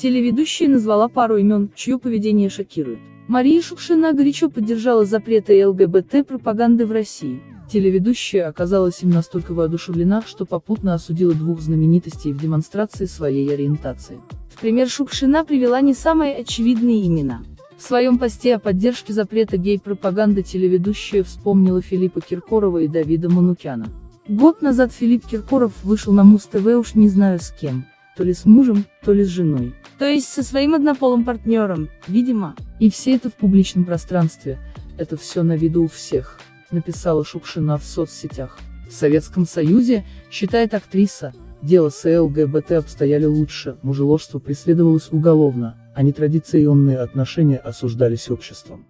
Телеведущая назвала пару имен, чье поведение шокирует. Мария Шукшина горячо поддержала запреты ЛГБТ-пропаганды в России. Телеведущая оказалась им настолько воодушевлена, что попутно осудила двух знаменитостей в демонстрации своей ориентации. В пример Шукшина привела не самые очевидные имена. В своем посте о поддержке запрета гей-пропаганды телеведущая вспомнила Филиппа Киркорова и Давида Манукяна. Год назад Филипп Киркоров вышел на Муз-ТВ уж не знаю с кем, то ли с мужем, то ли с женой. То есть со своим однополым партнером, видимо. И все это в публичном пространстве, это все на виду у всех, написала Шукшина в соцсетях. В Советском Союзе, считает актриса, дело с ЛГБТ обстояли лучше, мужеложство преследовалось уголовно, а нетрадиционные отношения осуждались обществом.